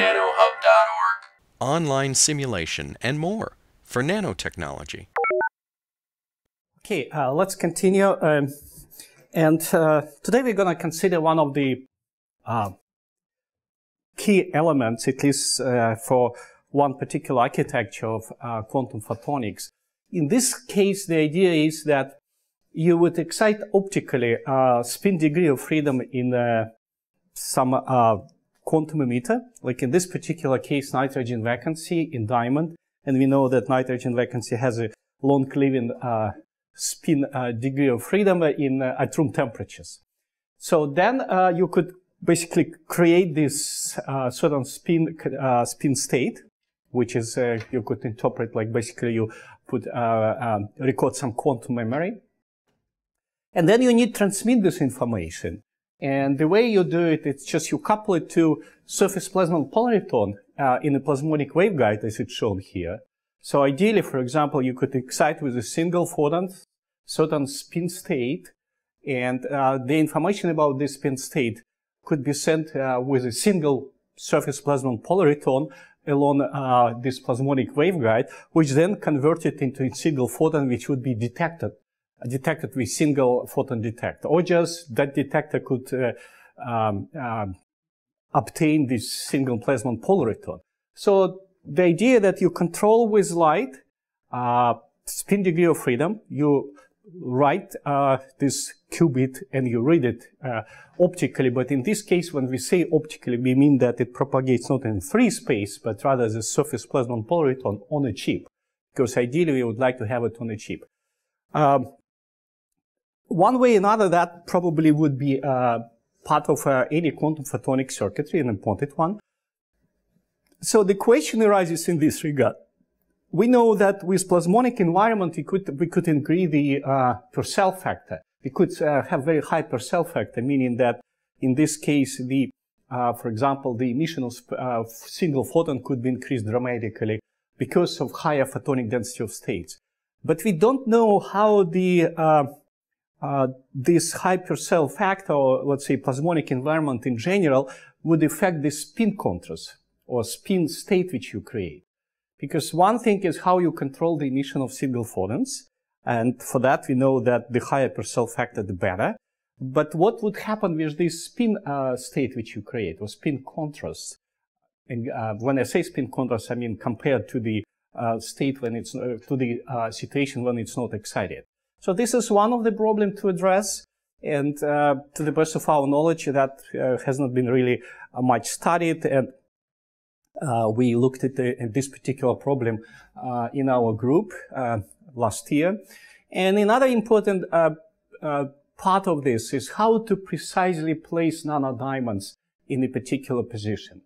nanohub.org. online simulation, and more for nanotechnology. Okay, uh, let's continue. Um, and uh, today we're going to consider one of the uh, key elements, at least uh, for one particular architecture of uh, quantum photonics. In this case, the idea is that you would excite optically uh, spin degree of freedom in some quantum emitter, like in this particular case, nitrogen vacancy in diamond. And we know that nitrogen vacancy has a long-living uh, spin uh, degree of freedom in uh, at room temperatures. So then uh, you could basically create this uh, certain spin uh, spin state, which is you could interpret like basically you put um, record some quantum memory, and then you need to transmit this information. And the way you do it, it's just you couple it to surface plasmon polariton uh, in a plasmonic waveguide as it's shown here. So ideally, for example, you could excite with a single photon certain spin state, and uh, the information about this spin state could be sent uh, with a single surface plasmon polariton along uh, this plasmonic waveguide, which then converted into a single photon which would be detected detected with single photon detector, or just that detector could uh, um, um, obtain this single plasmon polariton. So the idea that you control with light uh, spin degree of freedom, you write uh, this qubit and you read it uh, optically. But in this case, when we say optically, we mean that it propagates not in free space, but rather a surface plasmon polariton on a chip. Because ideally, we would like to have it on a chip. Um, one way or another, that probably would be uh, part of uh, any quantum photonic circuitry, an important one. So the question arises in this regard. We know that with plasmonic environment, we could, we could increase the uh, Purcell factor. We could uh, have very high Purcell factor, meaning that in this case, the, uh, for example, the emission of uh, single photon could be increased dramatically because of higher photonic density of states. But we don't know how the uh, this high Purcell factor, or let's say plasmonic environment in general, would affect the spin contrast or spin state which you create. Because one thing is how you control the emission of single photons. And for that, we know that the higher Purcell factor, the better. But what would happen with this spin uh, state which you create, or spin contrast? And uh, when I say spin contrast, I mean compared to the uh, state when it's, uh, to the uh, situation when it's not excited. So this is one of the problems to address. And uh, to the best of our knowledge, that uh, has not been really uh, much studied. And uh, we looked at, the, at, this particular problem uh, in our group last year. And another important part of this is how to precisely place nanodiamonds in a particular position.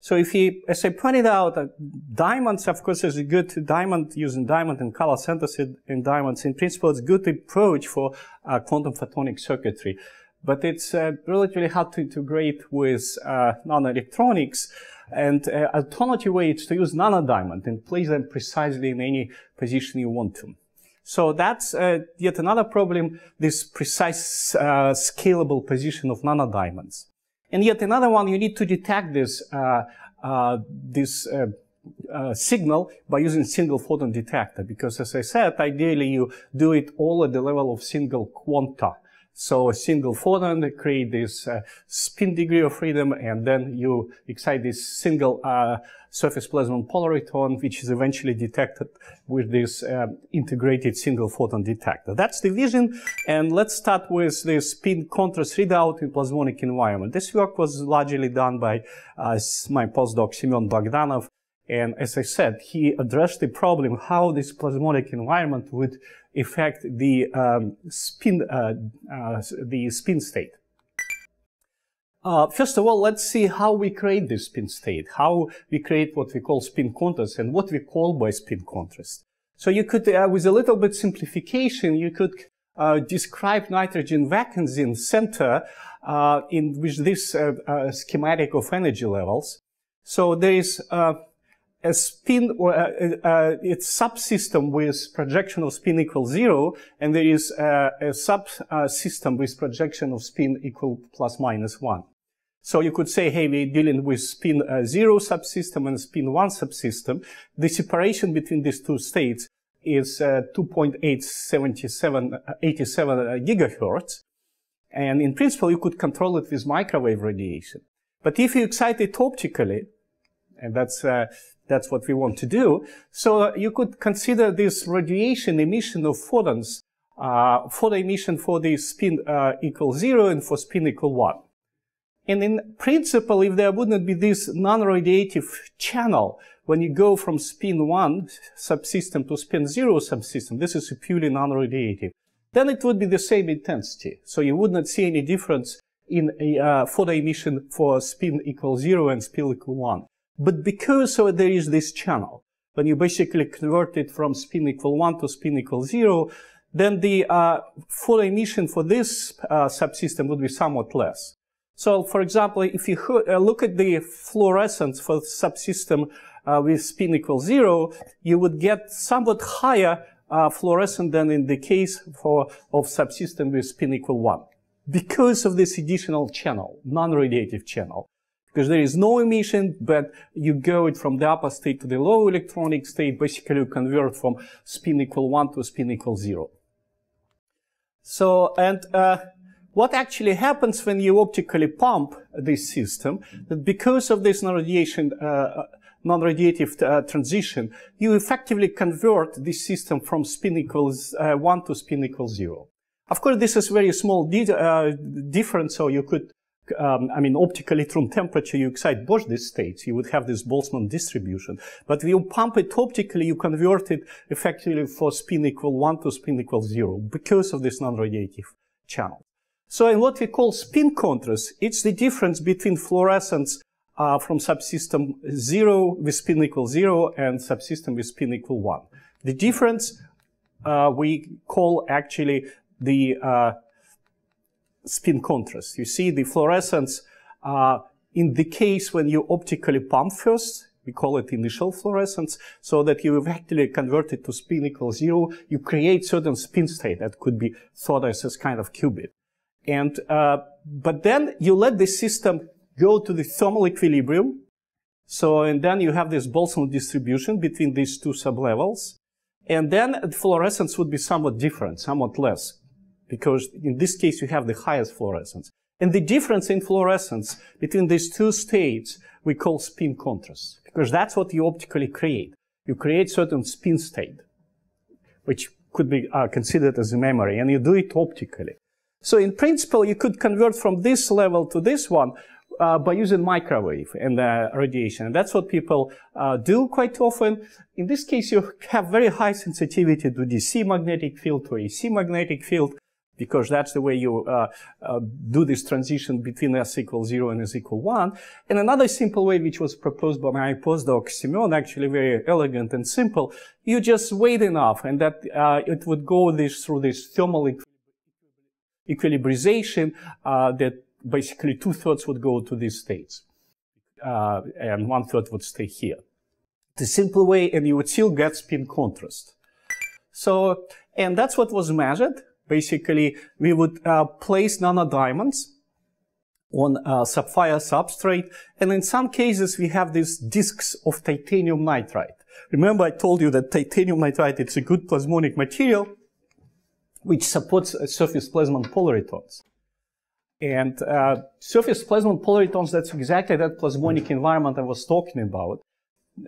So if you, as I pointed out, uh, diamonds, of course, is a good diamond using diamond and color centers in diamonds. In principle, it's a good approach for uh, quantum photonic circuitry. But it's uh, relatively hard to integrate with uh, nanoelectronics. And uh, alternative way is to use nanodiamond and place them precisely in any position you want to. So that's uh, yet another problem, this precise uh, scalable position of nanodiamonds. And yet another one, you need to detect this, uh, uh, this uh, uh, signal by using single photon detector. Because as I said, ideally you do it all at the level of single quanta. So a single photon create this uh, spin degree of freedom, and then you excite this single uh, surface plasmon polariton, which is eventually detected with this uh, integrated single photon detector. That's the vision, and let's start with the spin contrast readout in plasmonic environment. This work was largely done by uh, my postdoc Semyon Bogdanov, and as I said, he addressed the problem how this plasmonic environment would affect the um, spin, uh, uh, the spin state. Uh, first of all, let's see how we create this spin state, how we create what we call spin contrast and what we call by spin contrast. So you could, uh, with a little bit simplification, you could uh, describe nitrogen vacancy in center uh, in with this schematic of energy levels. So there is a spin or a, a, its subsystem with projection of spin equal zero, and there is a, a subsystem with projection of spin equal plus minus one. So you could say, hey, we're dealing with spin uh, 0 subsystem and spin 1 subsystem. The separation between these two states is uh, 2.877 uh, gigahertz. And in principle, you could control it with microwave radiation. But if you excite it optically, and that's, uh, that's what we want to do, so uh, you could consider this radiation emission of photons, uh, photon emission for the spin uh, equal zero and for spin equal one. And in principle, if there would not be this non-radiative channel, when you go from spin 1 subsystem to spin 0 subsystem, this is purely non-radiative, then it would be the same intensity. So you would not see any difference in a uh, photo emission for spin equal 0 and spin equal 1. But because so there is this channel, when you basically convert it from spin equal 1 to spin equal 0, then the uh, photo emission for this uh, subsystem would be somewhat less. So, for example, if you uh, look at the fluorescence for the subsystem uh, with spin equals zero, you would get somewhat higher uh, fluorescence than in the case for of subsystem with spin equal one, because of this additional channel, non-radiative channel. Because there is no emission, but you go it from the upper state to the low electronic state. Basically, you convert from spin equal one to spin equal zero. So, and uh, what actually happens when you optically pump this system, that because of this non-radiation, uh, non-radiative uh, transition, you effectively convert this system from spin equals uh, 1 to spin equals 0. Of course, this is very small uh, difference, so you could, um, I mean, optically room temperature, you excite these states, you would have this Boltzmann distribution. But you pump it optically, you convert it effectively for spin equal 1 to spin equal 0 because of this non-radiative channel. So in what we call spin contrast, it's the difference between fluorescence uh, from subsystem 0 with spin equal 0 and subsystem with spin equal 1. The difference uh, we call actually the uh, spin contrast. You see the fluorescence uh, in the case when you optically pump first, we call it initial fluorescence, so that you actually convert it to spin equal zero, you create certain spin state that could be thought as a kind of qubit. And, uh, but then you let the system go to the thermal equilibrium. So, and then you have this Boltzmann distribution between these two sublevels. And then the fluorescence would be somewhat different, somewhat less, because in this case you have the highest fluorescence. And the difference in fluorescence between these two states we call spin contrast, because that's what you optically create. You create certain spin state, which could be uh, considered as a memory, and you do it optically. So in principle, you could convert from this level to this one uh, by using microwave and uh, radiation. And that's what people uh, do quite often. In this case, you have very high sensitivity to DC magnetic field, to AC magnetic field, because that's the way you uh, uh, do this transition between S equals zero and S equal one. And another simple way, which was proposed by my postdoc Semyon, actually very elegant and simple, you just wait enough and that uh, it would go this through this thermal equilibrization uh, that basically two-thirds would go to these states uh, and one-third would stay here. The simple way, and you would still get spin contrast. So, and that's what was measured. Basically, we would uh, place nanodiamonds on a sapphire substrate, and in some cases we have these disks of titanium nitride. Remember I told you that titanium nitride is a good plasmonic material, which supports uh, surface plasmon polaritons. And uh, surface plasmon polaritons, that's exactly that plasmonic environment I was talking about.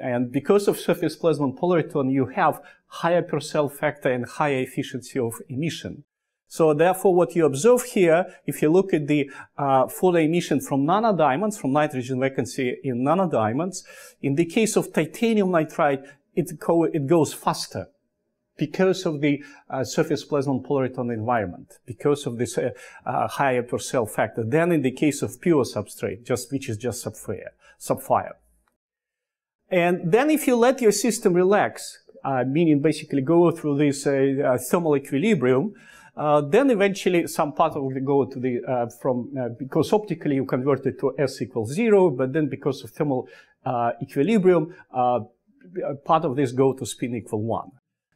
And because of surface plasmon polariton, you have higher Purcell factor and higher efficiency of emission. So therefore, what you observe here, if you look at the uh, photo emission from nanodiamonds, from nitrogen vacancy in nanodiamonds, in the case of titanium nitride, it, it goes faster because of the uh, surface plasmon polariton environment, because of this uh, uh, higher Purcell factor than in the case of pure substrate, just which is just sapphire. sapphire. And then if you let your system relax, uh, meaning basically go through this uh, uh, thermal equilibrium, then eventually some part of it go to the from because optically you convert it to S equals zero, but then because of thermal equilibrium, part of this go to spin equal one.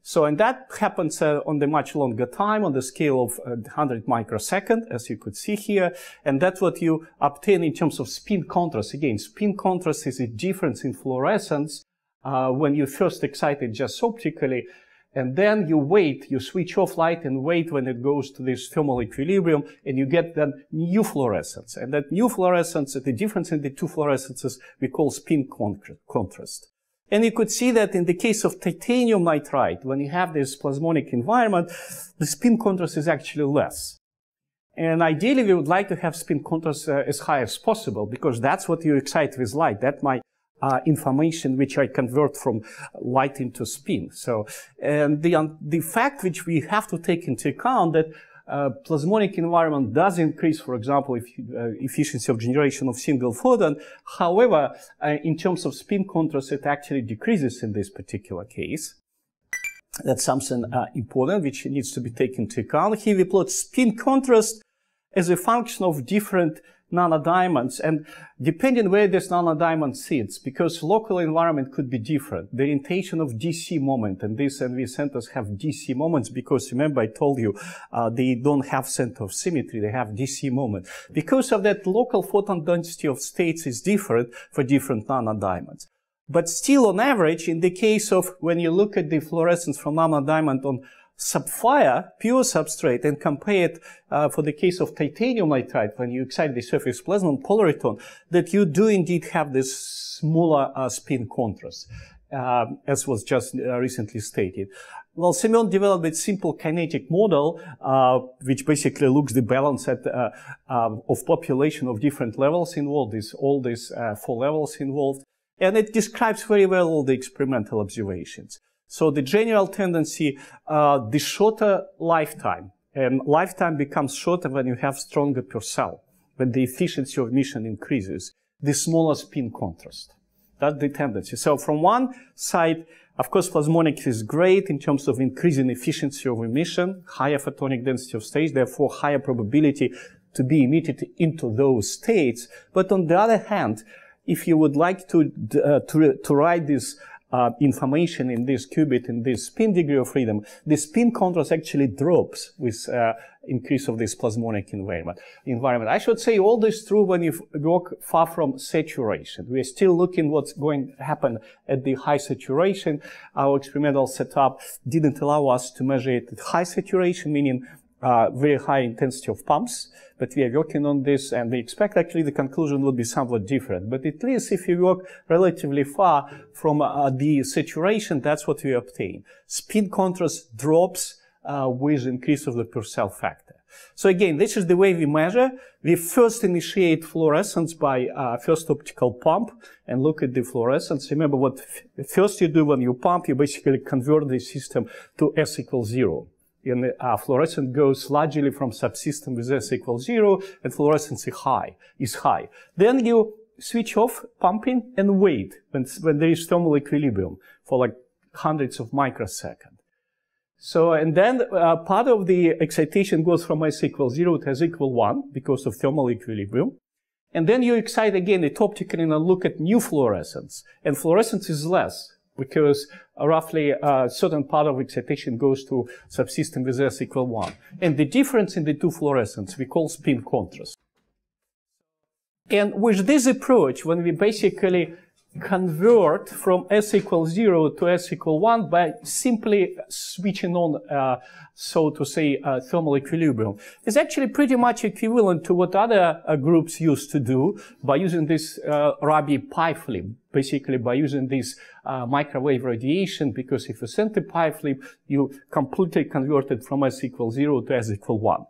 So, and that happens uh, on the much longer time on the scale of uh, 100 microsecond, as you could see here. And that's what you obtain in terms of spin contrast. Again, spin contrast is a difference in fluorescence uh, when you first excite it just optically and then you wait, you switch off light and wait when it goes to this thermal equilibrium and you get that new fluorescence. And that new fluorescence, the difference in the two fluorescences we call spin contrast. And you could see that in the case of titanium nitride, when you have this plasmonic environment, the spin contrast is actually less. And ideally, we would like to have spin contrast uh, as high as possible because that's what you excite with light. That might uh, information which I convert from light into spin. So, and the, um, the fact which we have to take into account that uh, plasmonic environment does increase, for example, if, uh, efficiency of generation of single photon. However, uh, in terms of spin contrast, it actually decreases in this particular case. That's something uh, important which needs to be taken into account. Here we plot spin contrast as a function of different nanodiamonds. And depending where this nanodiamond sits, because local environment could be different, the orientation of DC moment, and these NV centers have DC moments because remember I told you uh, they don't have center of symmetry, they have DC moment. Because of that, local photon density of states is different for different nanodiamonds. But still on average, in the case of when you look at the fluorescence from nanodiamond on sapphire, pure substrate, and compare it uh, for the case of titanium nitride, when you excite the surface plasmon polariton, that you do indeed have this smaller uh, spin contrast, uh, as was just uh, recently stated. Well, Semyon developed a simple kinetic model, uh, which basically looks the balance at, uh, of population of different levels involved, these, all these four levels involved, and it describes very well all the experimental observations. So the general tendency, uh, the shorter lifetime, and lifetime becomes shorter when you have stronger Purcell, when the efficiency of emission increases, the smaller spin contrast. That's the tendency. So from one side, of course, plasmonic is great in terms of increasing efficiency of emission, higher photonic density of states, therefore higher probability to be emitted into those states. But on the other hand, if you would like to, uh, to, to write this uh, information in this qubit, in this spin degree of freedom, the spin contrast actually drops with uh, increase of this plasmonic environment. environment. I should say all this true when you work far from saturation. We're still looking what's going to happen at the high saturation. Our experimental setup didn't allow us to measure it at high saturation, meaning uh, very high intensity of pumps, we are working on this and we expect actually the conclusion will be somewhat different. But at least if you work relatively far from uh, the saturation, that's what we obtain. Spin contrast drops uh, with increase of the Purcell factor. So again, this is the way we measure. We first initiate fluorescence by uh, first optical pump and look at the fluorescence. Remember what first you do when you pump, you basically convert the system to S equals zero in uh, fluorescence goes largely from subsystem with S equals zero and fluorescence is high, is high. Then you switch off pumping and wait when, when there is thermal equilibrium for like hundreds of microseconds. So, and then uh, part of the excitation goes from S equals zero to S equal one because of thermal equilibrium. And then you excite again it optically and look at new fluorescence. And fluorescence is less because uh, roughly a certain part of excitation goes to subsystem with S equal 1. And the difference in the two fluorescents we call spin contrast. And with this approach, when we basically convert from S equals 0 to S equal 1 by simply switching on, uh, so to say, uh, thermal equilibrium. It's actually pretty much equivalent to what other uh, groups used to do by using this uh, Rabi pi flip, basically by using this uh, microwave radiation, because if you send the pi flip, you completely convert it from S equals 0 to S equal 1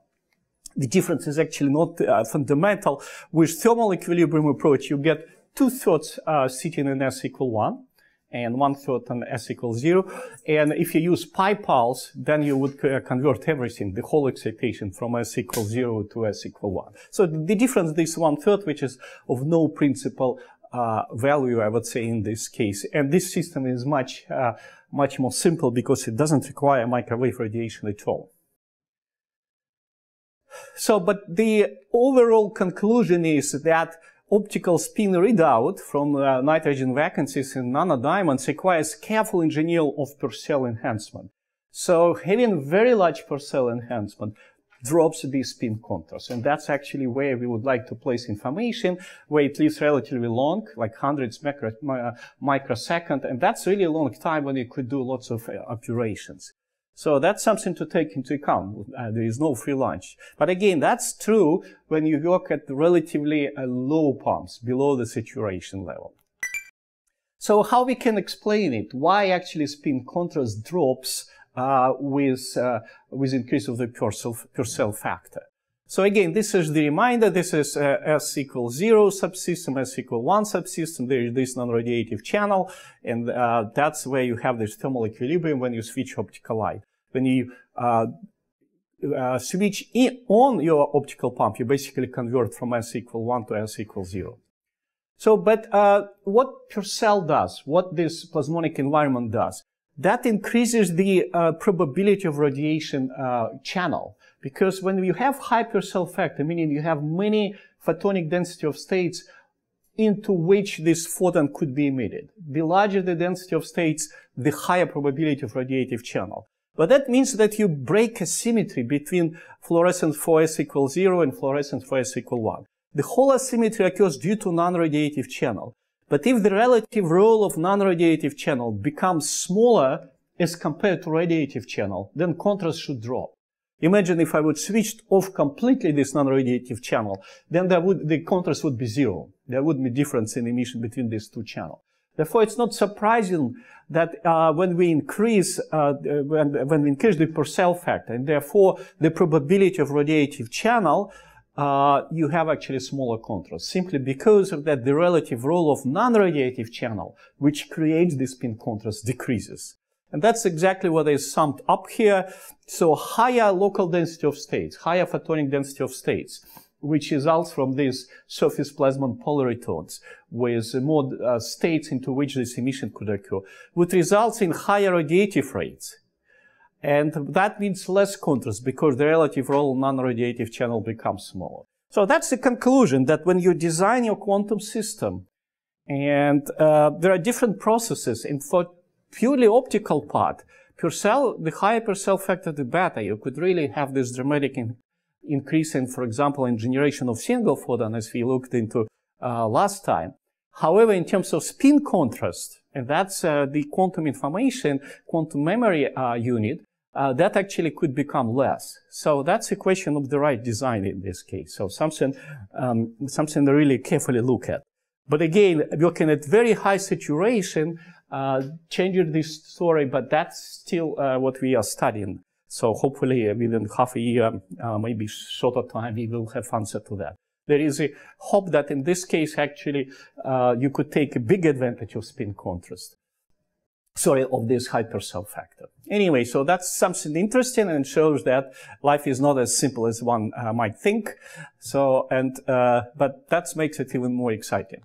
the difference is actually not uh, fundamental. With thermal equilibrium approach, you get two thirds uh, sitting in S equal 1 and one third on S equals 0. And if you use pi pulse, then you would uh, convert everything, the whole excitation from S equals 0 to S equal 1. So the difference is one third, which is of no principal uh, value, I would say, in this case. And this system is much, uh, much more simple because it doesn't require microwave radiation at all. So, but the overall conclusion is that optical spin readout from uh, nitrogen vacancies in nanodiamonds requires careful engineering of Purcell enhancement. So having very large Purcell enhancement drops the spin contrast. And that's actually where we would like to place information, where it lives relatively long, like hundreds micro, uh, microsecond. And that's really a long time when you could do lots of uh, operations. So that's something to take into account. Uh, there is no free lunch. But again, that's true when you work at relatively uh, low pumps, below the saturation level. So how we can explain it? Why actually spin contrast drops uh, with, uh, with increase of the Purcell, Purcell factor? So again, this is the reminder. This is uh, S equals zero subsystem, S equal one subsystem. There is this non-radiative channel, and uh, that's where you have this thermal equilibrium when you switch optical light. When you uh, uh, switch on your optical pump, you basically convert from S equal one to S equal zero. So, but uh, what Purcell does, what this plasmonic environment does, that increases the uh, probability of radiation uh, channel. Because when you have high Purcell factor, meaning you have many photonic density of states into which this photon could be emitted. The larger the density of states, the higher probability of radiative channel. But that means that you break a symmetry between fluorescence for S equals zero and fluorescence for S equal one. The whole asymmetry occurs due to non-radiative channel. But if the relative role of non-radiative channel becomes smaller as compared to radiative channel, then contrast should drop. Imagine if I would switch off completely this non-radiative channel, then there would, the contrast would be zero. There would be difference in emission between these two channels. Therefore, it's not surprising that uh, when we increase uh, when, when we increase the Purcell factor, and therefore the probability of radiative channel uh, you have actually smaller contrast, simply because of that the relative role of non-radiative channel, which creates this spin contrast, decreases. And that's exactly what is summed up here. So higher local density of states, higher photonic density of states, which results from these surface plasmon polaritons with more uh, states into which this emission could occur, would result in higher radiative rates and that means less contrast because the relative role non-radiative channel becomes smaller. So that's the conclusion that when you design your quantum system, and uh, there are different processes, and for purely optical part, Purcell, the higher Purcell factor, the better. You could really have this dramatic in, increase in, for example, in generation of single photon, as we looked into uh, last time. However, in terms of spin contrast, and that's uh, the quantum information, quantum memory uh, unit, uh, that actually could become less. So that's a question of the right design in this case. So something, um, something to really carefully look at. But again, looking at very high saturation, uh, changing this story, but that's still uh, what we are studying. So hopefully within half a year, uh, maybe shorter time, we will have answer to that. There is a hope that in this case, actually, uh, you could take a big advantage of spin contrast sorry, of this high Purcell factor. Anyway, so that's something interesting and shows that life is not as simple as one uh, might think. So, and, uh, but that makes it even more exciting.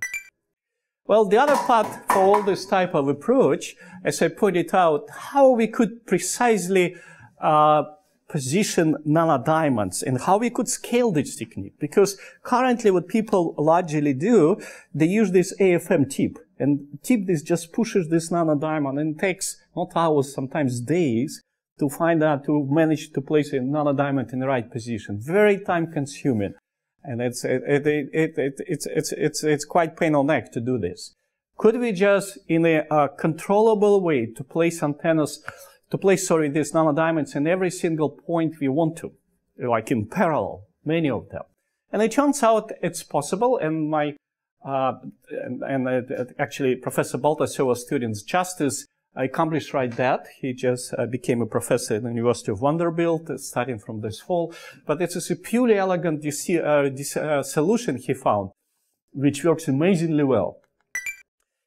Well, the other part for all this type of approach, as I pointed out, how we could precisely uh, position nanodiamonds and how we could scale this technique. Because currently what people largely do, they use this AFM tip. And tip this just pushes this nanodiamond and takes not hours, sometimes days to find out, to manage to place a nanodiamond in the right position. Very time consuming. And it's, it, it, it, it, it's, it's, it's, it's quite pain on neck to do this. Could we just, in a, controllable way, to place antennas, to place, sorry, these nanodiamonds in every single point we want to, like in parallel, many of them. And it turns out it's possible, and my uh, and, and uh, actually, Professor Boltasseva's students Justus accomplished right that. He just uh, became a professor at the University of Vanderbilt, uh, starting from this fall. But it's a purely elegant uh, solution he found, which works amazingly well.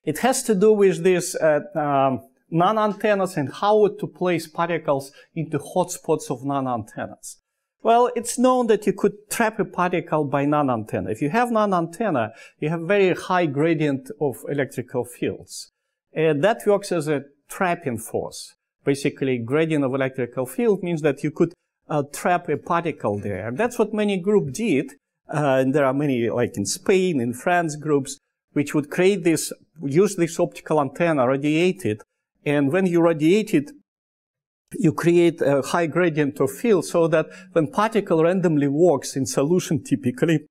It has to do with these um, nano-antennas and how to place particles into hotspots of nano-antennas. Well, it's known that you could trap a particle by nano-antenna. If you have nano-antenna, you have very high gradient of electrical fields. And that works as a trapping force. Basically, gradient of electrical field means that you could uh, trap a particle there. And that's what many groups did. Uh, and there are many, like in Spain, in France, groups which would create this, use this optical antenna, radiate it. And when you radiate it, you create a high gradient of field so that when particle randomly walks in solution typically,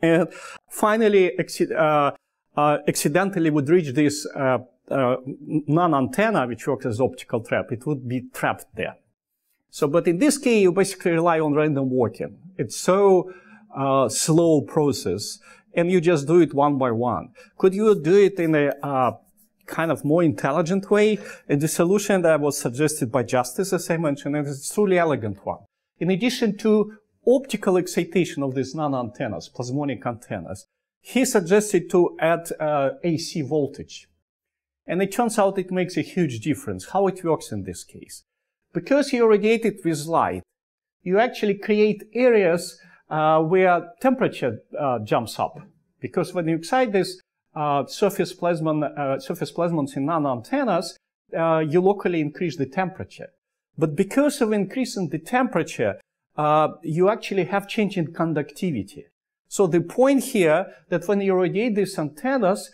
and finally uh, uh, accidentally would reach this uh, uh, nano-antenna, which works as optical trap, it would be trapped there. So, but in this case, you basically rely on random walking. It's so uh, slow process, and you just do it one by one. Could you do it in a uh, kind of more intelligent way? And the solution that was suggested by Justus, as I mentioned, is a truly elegant one. In addition to optical excitation of these nano-antennas, plasmonic antennas, he suggested to add uh, AC voltage. And it turns out it makes a huge difference. How it works in this case. Because you irradiate it with light, you actually create areas uh, where temperature uh, jumps up. Because when you excite these uh, surface, plasmon, uh, surface plasmons in nano-antennas, uh, you locally increase the temperature. But because of increasing the temperature, uh, you actually have change in conductivity. So the point here that when you irradiate these antennas,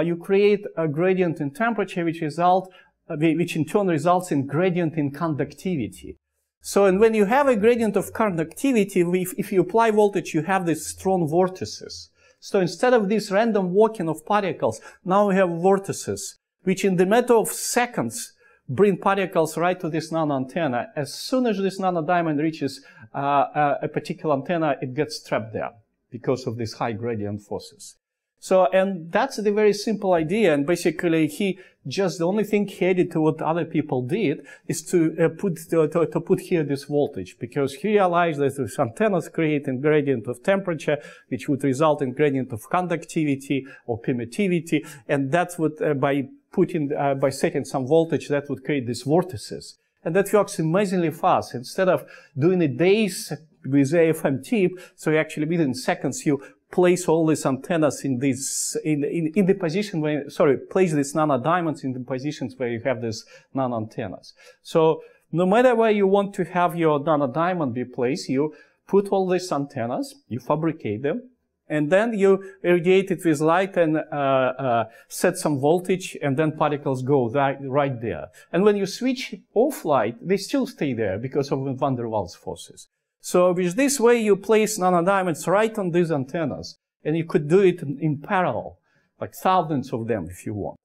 you create a gradient in temperature which result, uh, which in turn results in gradient in conductivity. So, and when you have a gradient of conductivity, if, if you apply voltage, you have these strong vortices. So instead of this random walking of particles, now we have vortices, which in the matter of seconds bring particles right to this nano-antenna. As soon as this nanodiamond reaches uh, uh, a particular antenna, it gets trapped there because of these high gradient forces. So, and that's the very simple idea. And basically, he just the only thing he added to what other people did is to uh, put to, to, to, put here this voltage because he realized that these antennas create a gradient of temperature, which would result in gradient of conductivity or permittivity, and that would uh, by putting uh, by setting some voltage that would create these vortices. And that works amazingly fast. Instead of doing it days with AFM tip, so actually within seconds you place all these antennas in this in, in, in the position where sorry place these nano diamonds in the positions where you have these nano antennas so no matter where you want to have your nano diamond be placed you put all these antennas you fabricate them and then you irradiate it with light and uh, uh, set some voltage and then particles go right, right there. And when you switch off light they still stay there because of van der Waals forces so with this way, you place nanodiamonds right on these antennas, and you could do it in parallel, like thousands of them if you want.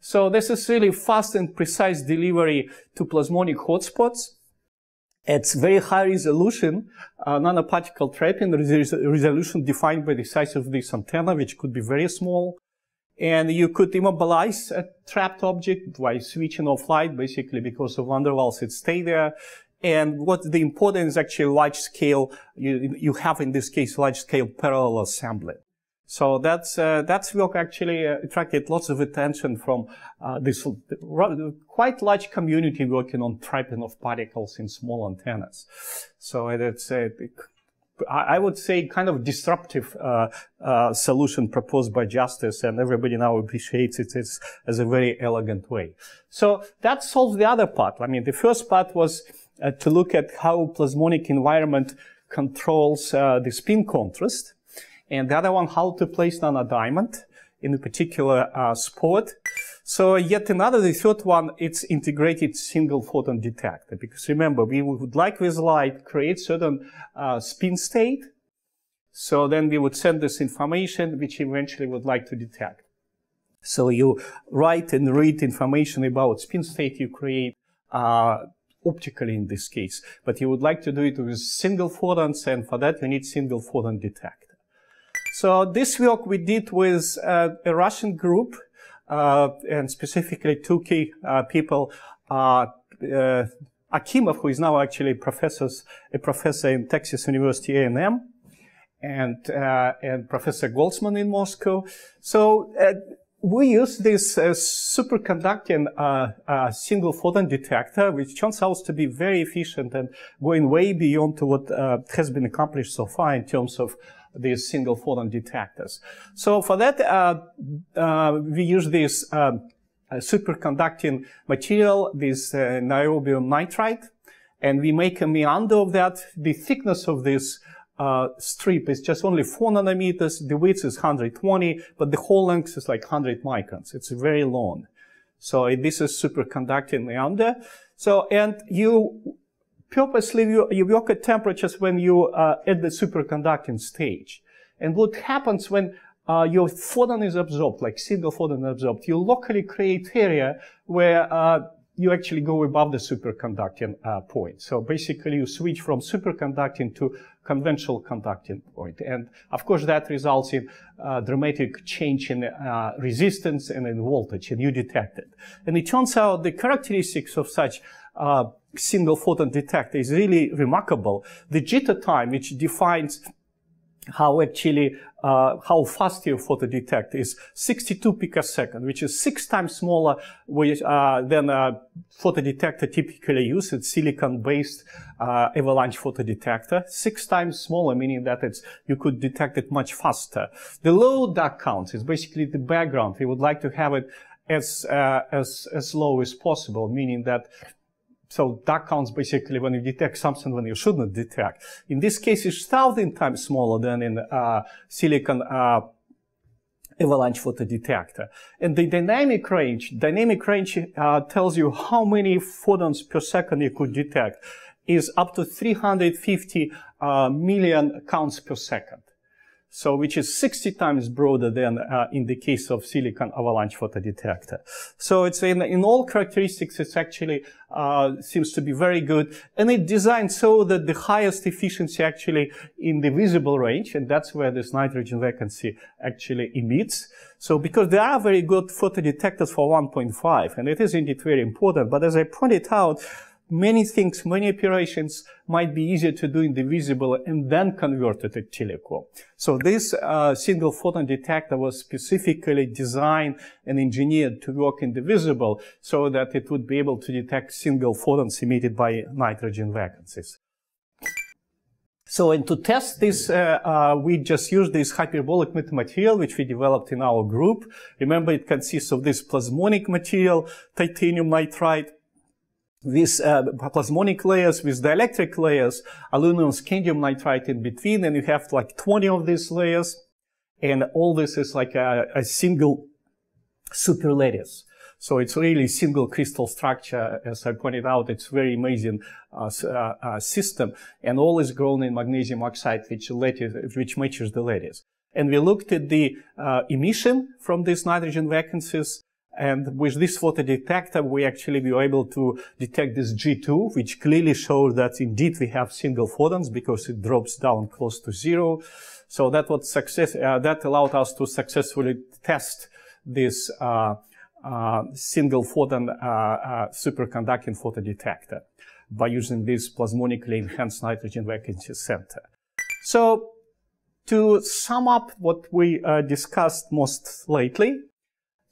So this is really fast and precise delivery to plasmonic hotspots. It's very high resolution, uh, nanoparticle trapping, resolution defined by the size of this antenna, which could be very small. And you could immobilize a trapped object by switching off light, basically because of van der Waals, it stay there. And what the important is actually large scale, you, you have in this case large scale parallel assembly. So that's, uh, that's work actually uh, attracted lots of attention from uh, this quite large community working on trapping of particles in small antennas. So it's, uh, I would say, kind of disruptive uh, uh, solution proposed by Justus, and everybody now appreciates it as, as a very elegant way. So that solves the other part. I mean, the first part was uh, to look at how plasmonic environment controls uh, the spin contrast. And the other one, how to place nanodiamond in a particular uh, spot. So yet another, the third one, it's integrated single photon detector. Because remember, we would like with light create certain uh, spin state. So then we would send this information, which eventually would like to detect. So you write and read information about spin state you create, uh, optically in this case, but you would like to do it with single photons, and for that you need single photon detector. So this work we did with uh, a Russian group, uh, and specifically two key uh, people, uh, uh, Akimov, who is now actually professors, a professor in Texas University A&M, and, uh, and Professor Goltsman in Moscow. So we use this uh, superconducting uh, uh, single photon detector, which turns out to be very efficient and going way beyond to what uh, has been accomplished so far in terms of these single photon detectors. So for that, uh, uh, we use this superconducting material, this niobium nitride, and we make a meander of that. The thickness of this uh, strip is just only 4 nanometers, the width is 120, but the whole length is like 100 microns. It's very long. So this is superconducting meander. So, and you purposely, you, you work at temperatures when you uh, at the superconducting stage. And what happens when uh, your photon is absorbed, like single photon absorbed, you locally create area where uh, you actually go above the superconducting uh, point. So basically you switch from superconducting to conventional conducting point. And of course that results in uh, dramatic change in uh, resistance and in voltage and you detect it. And it turns out the characteristics of such uh, single photon detector is really remarkable. The jitter time, which defines how actually uh, how fast your photo detect is 62 picosecond, which is six times smaller with, uh, than a photo detector typically used. It's silicon-based uh, avalanche photo detector, six times smaller, meaning that it's you could detect it much faster. The low dark count is basically the background. We would like to have it as uh, as as low as possible, meaning that so that counts basically when you detect something when you shouldn't detect. In this case, it's thousand times smaller than in uh, silicon uh, avalanche photodetector. And the dynamic range, dynamic range uh, tells you how many photons per second you could detect is up to 350 uh, million counts per second so which is 60 times broader than uh, in the case of silicon avalanche photodetector. So it's in, in all characteristics, it actually uh, seems to be very good, and it's designed so that the highest efficiency actually in the visible range, and that's where this nitrogen vacancy actually emits. So because there are very good photodetectors for 1.5, and it is indeed very important, but as I pointed out, many things, many operations might be easier to do in the visible and then convert it to telecom. So this uh, single photon detector was specifically designed and engineered to work in the visible so that it would be able to detect single photons emitted by nitrogen vacancies. So, and to test this, uh, uh, we just used this hyperbolic material, which we developed in our group. Remember, it consists of this plasmonic material, titanium nitride, with uh, plasmonic layers, with dielectric layers, aluminum scandium nitride in between, and you have like 20 of these layers, and all this is like a, a single super lattice. So it's really single crystal structure. As I pointed out, it's very amazing uh, uh, uh, system, and all is grown in magnesium oxide, which, lattice, which matches the lattice. And we looked at the uh, emission from these nitrogen vacancies, and with this photodetector, we actually were able to detect this G2, which clearly shows that indeed we have single photons because it drops down close to zero. So that was success, uh, that allowed us to successfully test this, uh, uh, single photon, uh, uh, superconducting photodetector by using this plasmonically enhanced nitrogen vacancy center. So to sum up what we uh, discussed most lately,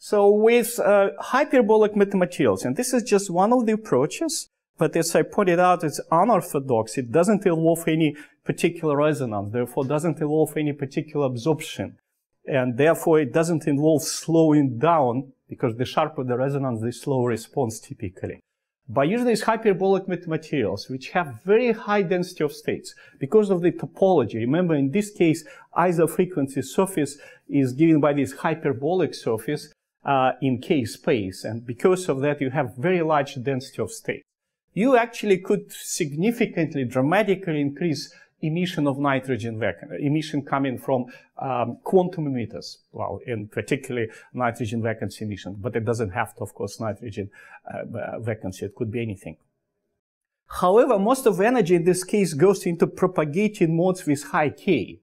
so with uh, hyperbolic metamaterials, and this is just one of the approaches, but as I pointed out, it's unorthodox. It doesn't involve any particular resonance, therefore doesn't involve any particular absorption. And therefore it doesn't involve slowing down, because the sharper the resonance, the slower response typically. By using these hyperbolic metamaterials, which have very high density of states, because of the topology, remember in this case, iso-frequency surface is given by this hyperbolic surface, uh, in K space. And because of that, you have very large density of states. You actually could significantly, dramatically increase emission of nitrogen vacuum, emission coming from um, quantum emitters, well, in particularly nitrogen vacancy emission, but it doesn't have to, of course, nitrogen uh, vacancy. It could be anything. However, most of energy in this case goes into propagating modes with high k,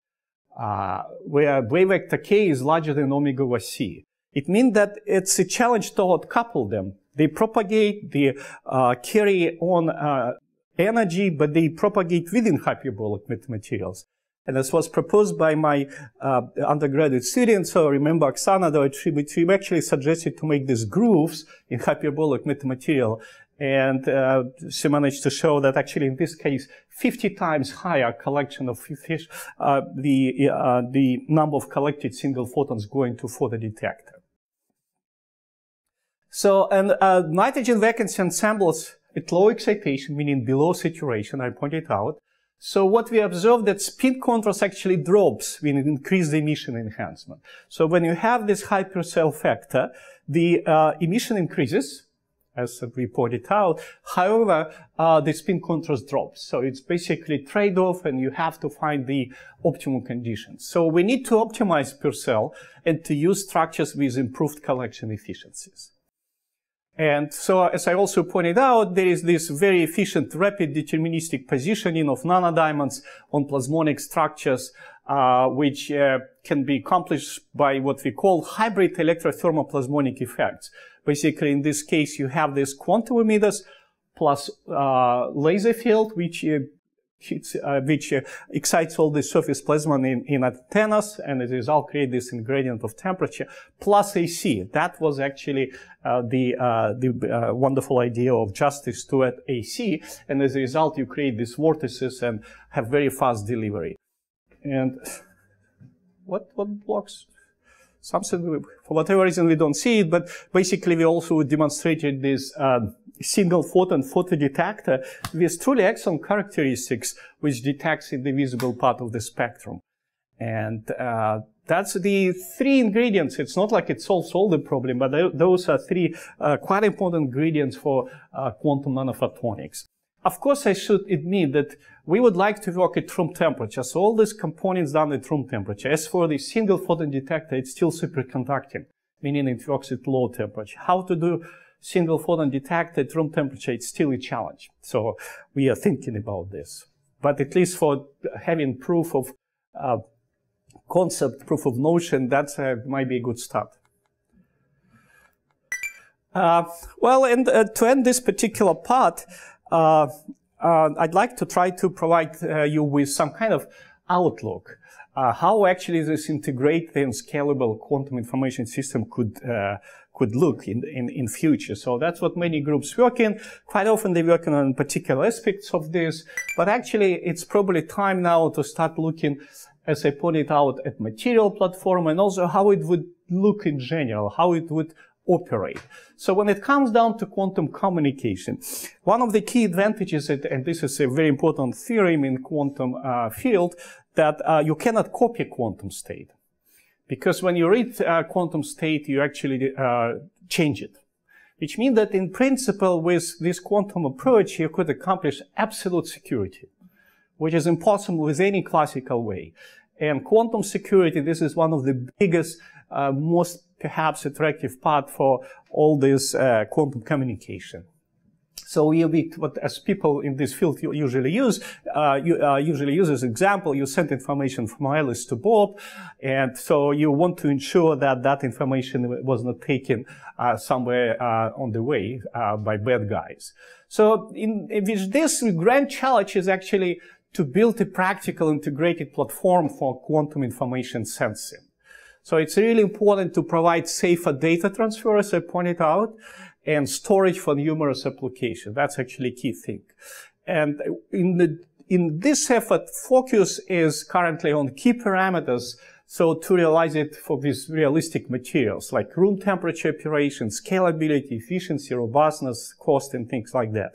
uh, where wave vector k is larger than omega over c. It means that it's a challenge to couple them. They propagate, they uh, carry on uh, energy, but they propagate within hyperbolic materials. And this was proposed by my uh, undergraduate students. So I remember Oksana, she actually suggested to make these grooves in hyperbolic metamaterial. And uh, she managed to show that actually in this case, 50 times higher collection of fish, uh, the, uh, the number of collected single photons going to photodetector. So, and uh, nitrogen vacancy ensembles at low excitation, meaning below saturation, I pointed out. So what we observe that spin contrast actually drops when you increase the emission enhancement. So when you have this high Purcell factor, the uh, emission increases, as we pointed out. However, uh, the spin contrast drops. So it's basically trade-off and you have to find the optimal conditions. So we need to optimize Purcell and to use structures with improved collection efficiencies. And so, as I also pointed out, there is this very efficient rapid deterministic positioning of nanodiamonds on plasmonic structures, uh, which uh, can be accomplished by what we call hybrid electrothermoplasmonic effects. Basically, in this case, you have these quantum emitters plus uh, laser field, which uh, uh, which uh, excites all the surface plasmon in, in antennas, and as a result create this gradient of temperature, plus AC. That was actually uh, the, uh, the uh, wonderful idea of Justus to add AC, and as a result you create these vortices and have very fast delivery. And what, what blocks? Something, for whatever reason we don't see it, but basically we also demonstrated this um, single photon photodetector with truly excellent characteristics which detects in the visible part of the spectrum. And uh, that's the three ingredients. It's not like it solves all the problem, but those are three uh, quite important ingredients for uh, quantum nanophotonics. Of course, I should admit that we would like to work at room temperature. So all these components done at room temperature. As for the single photon detector, it's still superconducting, meaning it works at low temperature. How to do single photon detector at room temperature, it's still a challenge. So we are thinking about this. But at least for having proof of uh, concept, proof of notion, that uh, might be a good start. Uh, well, and uh, to end this particular part, uh, uh, I'd like to try to provide uh, you with some kind of outlook. Uh, how actually this integrated and scalable quantum information system could uh, could look in, in, in future. So that's what many groups work in. Quite often they're working on particular aspects of this, but actually it's probably time now to start looking, as I pointed out, at material platform and also how it would look in general, how it would operate. So when it comes down to quantum communication, one of the key advantages, and this is a very important theorem in quantum uh, field, that uh, you cannot copy quantum state. Because when you read uh, quantum state, you actually uh, change it. Which means that in principle, with this quantum approach, you could accomplish absolute security, which is impossible with any classical way. And quantum security, this is one of the biggest, uh, most perhaps attractive part for all this uh, quantum communication. So be, what as people in this field usually use, uh, you uh, usually use as example, you send information from Alice to Bob, and so you want to ensure that that information was not taken uh, somewhere uh, on the way uh, by bad guys. So in, in which this grand challenge is actually to build a practical integrated platform for quantum information sensing. So it's really important to provide safer data transfer, as I pointed out, and storage for numerous applications. That's actually a key thing. And in the in this effort, focus is currently on key parameters. So to realize it for these realistic materials like room temperature operation, scalability, efficiency, robustness, cost, and things like that.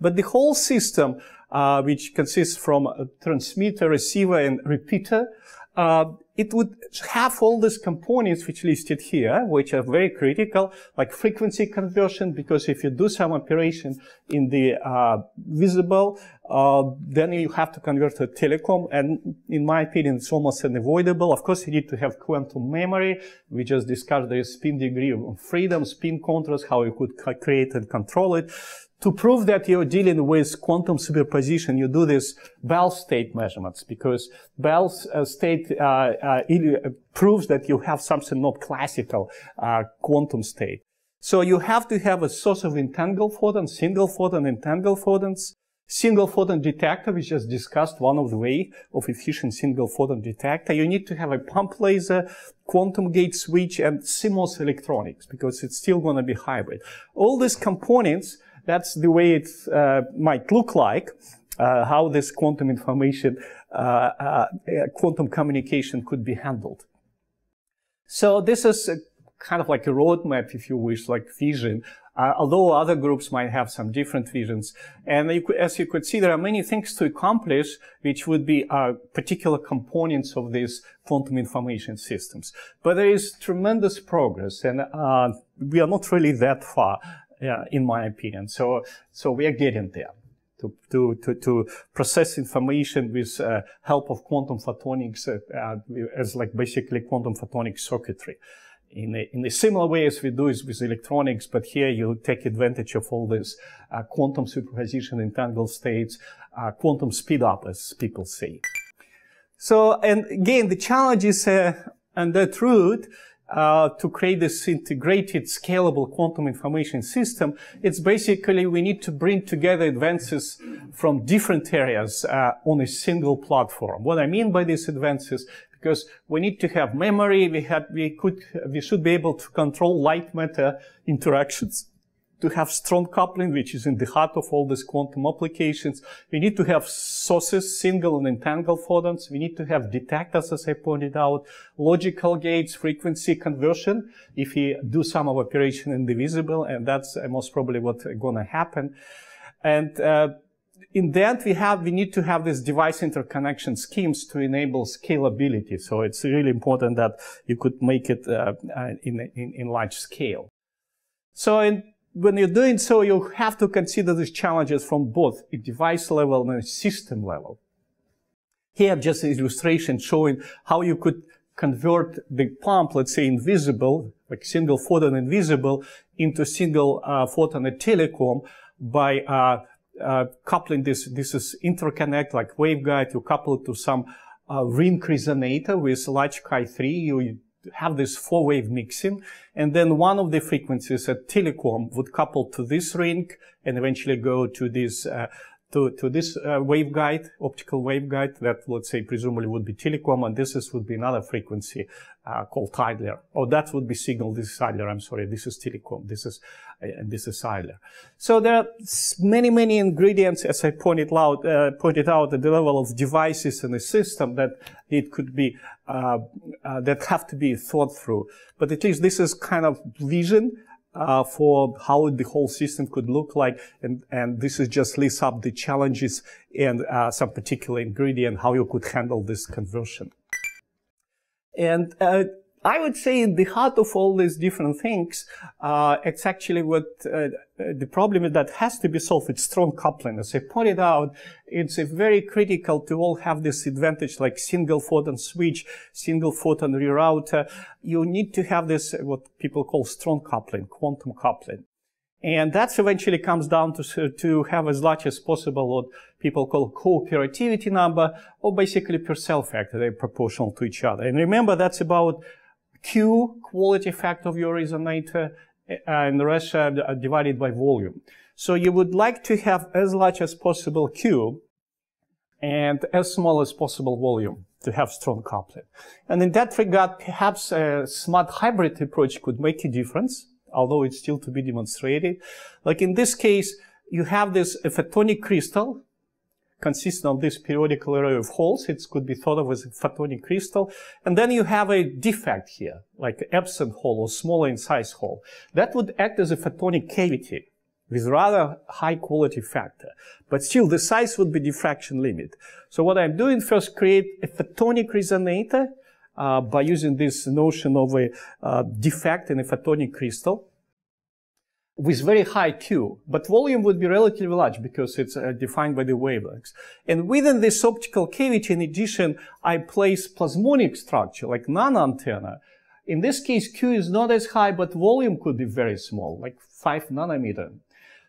But the whole system, uh, which consists from a transmitter, receiver, and repeater, uh, it would have all these components which listed here, which are very critical, like frequency conversion, because if you do some operation in the uh, visible, uh, then you have to convert to telecom, and in my opinion, it's almost unavoidable. Of course, you need to have quantum memory. We just discussed the spin degree of freedom, spin contrast, how you could create and control it to prove that you're dealing with quantum superposition, you do this Bell state measurements because Bell uh, state uh, uh, uh, proves that you have something not classical uh, quantum state. So you have to have a source of entangled photons, single photon entangled photons, single photon detector, we just discussed one of the way of efficient single photon detector. You need to have a pump laser, quantum gate switch, and CMOS electronics because it's still going to be hybrid. All these components that's the way it uh, might look like, uh, how this quantum information, uh, quantum communication could be handled. So this is kind of like a roadmap, if you wish, like vision. Uh, although other groups might have some different visions. And you could, as you could see, there are many things to accomplish, which would be uh, particular components of these quantum information systems. But there is tremendous progress, and uh, we are not really that far yeah, in my opinion. So, so we are getting there to, to, to, to process information with uh, help of quantum photonics uh, as like basically quantum photonic circuitry. In a, in a similar way as we do is with electronics, but here you take advantage of all this uh, quantum superposition entangled states, uh, quantum speed up, as people say. So, and again, the challenge is uh, under truth uh, to create this integrated, scalable quantum information system, it's basically we need to bring together advances from different areas uh, on a single platform. What I mean by these advances, because we need to have memory, we had, we could, we should be able to control light matter interactions to have strong coupling, which is in the heart of all these quantum applications. We need to have sources, single and entangled photons. We need to have detectors, as I pointed out, logical gates, frequency conversion, if we do some of operation in the visible, and that's uh, most probably what's going to happen. And uh, in that we have, we need to have these device interconnection schemes to enable scalability. So it's really important that you could make it uh, uh in, in, in large scale. So in when you're doing so, you have to consider these challenges from both a device level and a system level. Here, just an illustration showing how you could convert the pump, let's say invisible, like single photon invisible, into single uh, photon at telecom by uh, uh, coupling this. This is interconnect like waveguide. You couple it to some uh, ring resonator with large chi3. You have this four-wave mixing, and then one of the frequencies at telecom would couple to this ring and eventually go to this uh, to, to this uh, waveguide, optical waveguide that, let's say, presumably would be telecom, and this is, would be another frequency uh, called Idler. Oh, that would be signal. This is Idler. I'm sorry. This is telecom. This is, and this is Idler. So there are many, many ingredients, as I pointed out, uh, pointed out at the level of devices in the system that it could be, uh, uh, that have to be thought through. But at least this is kind of vision uh, for how the whole system could look like. And, and this is just lists up the challenges and uh, some particular ingredient, how you could handle this conversion. And uh, I would say in the heart of all these different things, uh, it's actually what uh, the problem is that has to be solved. It's strong coupling. As I pointed out, it's very critical to all have this advantage like single photon switch, single photon rerouter. You need to have this, what people call strong coupling, quantum coupling. And that eventually comes down to, to have as large as possible what people call cooperativity number, or basically Purcell factor. They're proportional to each other. And remember, that's about Q, quality factor of your resonator, uh, and the rest are divided by volume. So you would like to have as large as possible Q and as small as possible volume to have strong coupling. And in that regard, perhaps a smart hybrid approach could make a difference, although it's still to be demonstrated. Like in this case, you have this photonic crystal consisting of this periodical array of holes. It could be thought of as a photonic crystal. And then you have a defect here, like an absent hole or smaller in size hole. That would act as a photonic cavity with rather high quality factor. But still, the size would be diffraction limit. So what I'm doing first, create a photonic resonator uh, by using this notion of a uh, defect in a photonic crystal with very high Q, but volume would be relatively large because it's uh, defined by the wavelengths. And within this optical cavity, in addition, I place plasmonic structure, like nano-antenna. In this case, Q is not as high, but volume could be very small, like 5 nanometer.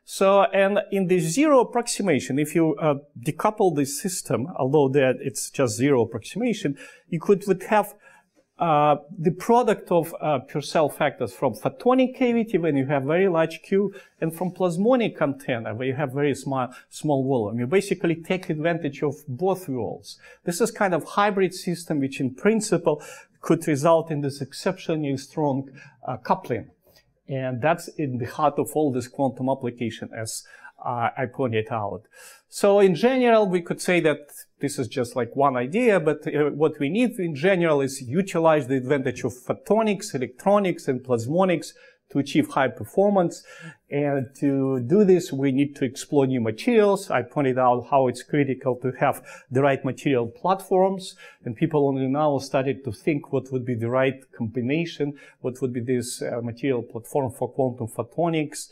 So, and in the zero approximation, if you uh, decouple the system, although that it's just zero approximation, you could would have uh, the product of uh, Purcell factors from photonic cavity when you have very large Q and from plasmonic antenna where you have very small, small volume. You basically take advantage of both worlds. This is kind of hybrid system which in principle could result in this exceptionally strong uh, coupling. And that's in the heart of all this quantum application as uh, I pointed out. So in general, we could say that this is just like one idea, but uh, what we need in general is utilize the advantage of photonics, electronics, and plasmonics to achieve high performance. And to do this, we need to explore new materials. I pointed out how it's critical to have the right material platforms. And people only now started to think what would be the right combination, what would be this uh, material platform for quantum photonics.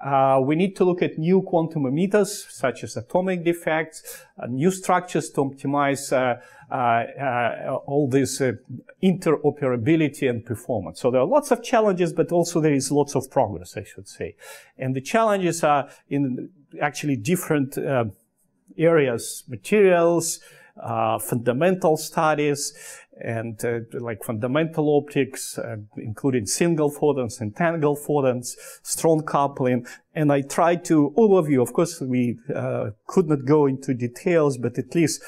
Uh, we need to look at new quantum emitters, such as atomic defects, uh, new structures to optimize uh, uh, uh all this uh, interoperability and performance. So there are lots of challenges, but also there is lots of progress, I should say. And the challenges are in actually different areas, materials, fundamental studies, and uh, like fundamental optics, uh, including single photons and photons, strong coupling. And I tried to overview, of you, of course, we uh, could not go into details, but at least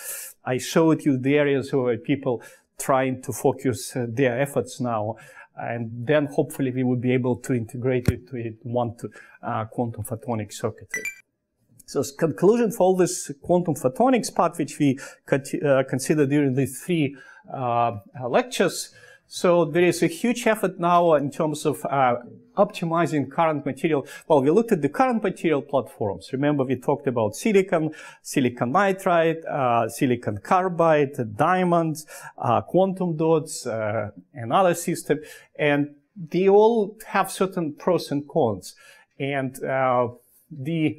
I showed you the areas where people trying to focus uh, their efforts now. And then hopefully we will be able to integrate it to one to, uh, quantum photonic circuitry. So conclusion for all this quantum photonics part, which we uh, consider during the three lectures. So there is a huge effort now in terms of uh, optimizing current material. Well, we looked at the current material platforms. Remember, we talked about silicon, silicon nitride, uh, silicon carbide, diamonds, uh, quantum dots, uh, and other systems. And they all have certain pros and cons. And uh, the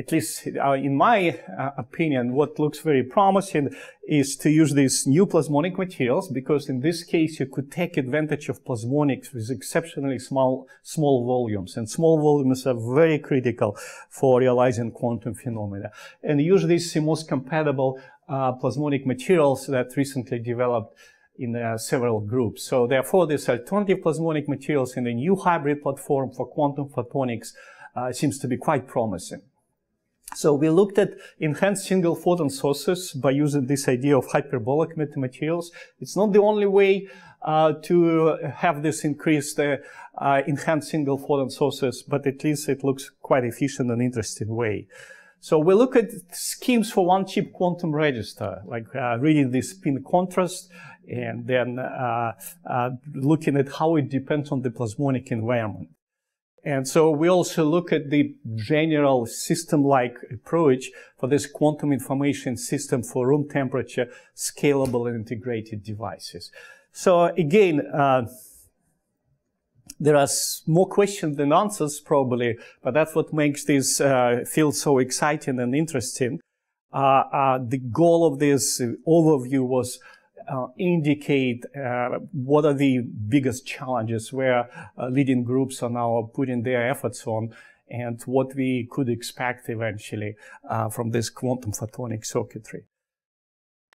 at least uh, in my uh, opinion, what looks very promising is to use these new plasmonic materials because in this case you could take advantage of plasmonics with exceptionally small, small volumes. And small volumes are very critical for realizing quantum phenomena. And use these most compatible uh, plasmonic materials that recently developed in uh, several groups. So therefore, these alternative plasmonic materials in the new hybrid platform for quantum photonics uh, seems to be quite promising. So we looked at enhanced single photon sources by using this idea of hyperbolic metamaterials. It's not the only way uh, to have this increased uh, uh, enhanced single photon sources, but at least it looks quite efficient and interesting way. So we look at schemes for on chip quantum register, like uh, reading the spin contrast and then uh, uh, looking at how it depends on the plasmonic environment. And so we also look at the general system-like approach for this quantum information system for room temperature, scalable and integrated devices. So again, uh, there are more questions than answers probably, but that's what makes this uh, field so exciting and interesting. Uh, uh the goal of this overview was uh, indicate uh, what are the biggest challenges where uh, leading groups are now putting their efforts on and what we could expect eventually uh, from this quantum photonic circuitry.